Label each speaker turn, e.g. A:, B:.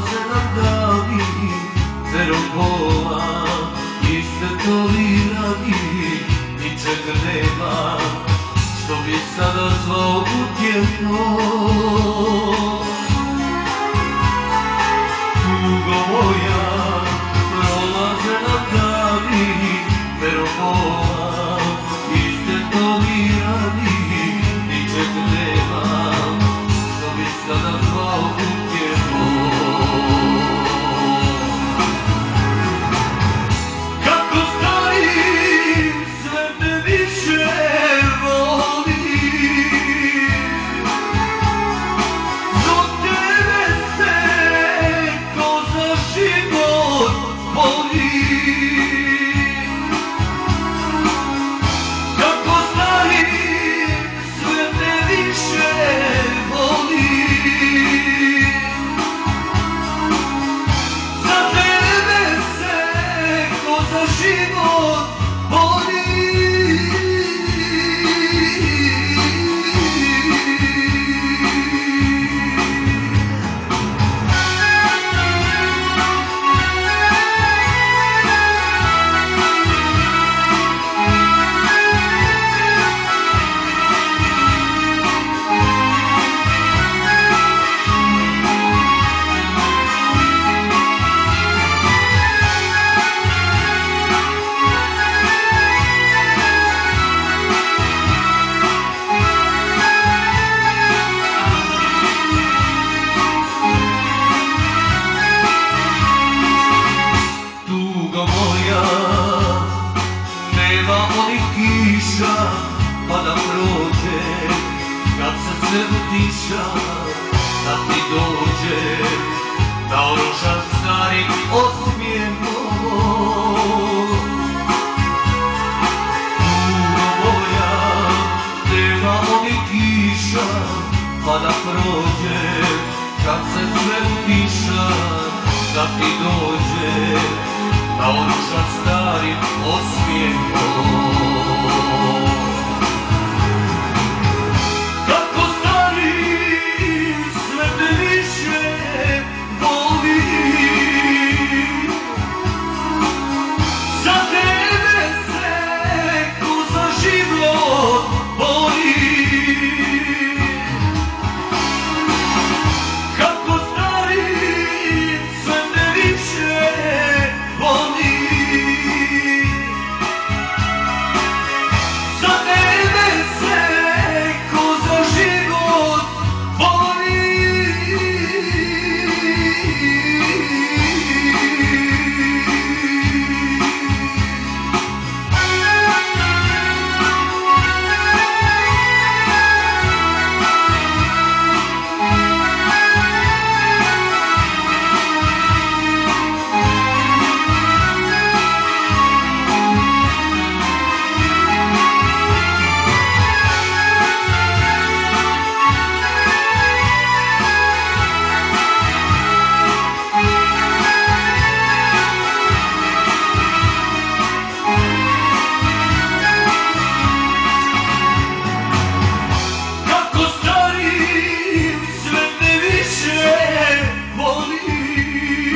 A: comes and contigo. Nema onih kiša Pa da prođe Kad se sve utiša Da ti dođe Da oružan stari osmijem moj Tugo moja Nema onih kiša Pa da prođe Kad se sve utiša Da ti dođe Da oružan stari osmijem ti.